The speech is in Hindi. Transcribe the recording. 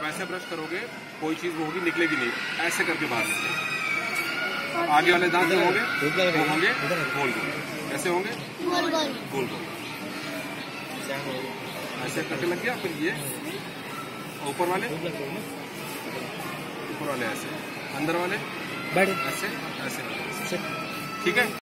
जब ऐसे ब्रश करोगे कोई चीज़ वो होगी निकलेगी नहीं। ऐसे करके बाहर निकलेगी। आगे वाले दांत जो होंगे वो होंगे गोल गोल। कैसे होंगे? गोल गोल। ऐसे करके लग गया फिर ये ऊपर वाले? ऊपर वाले ऐसे। अंदर वाले? ऐसे ऐसे। ठीक है?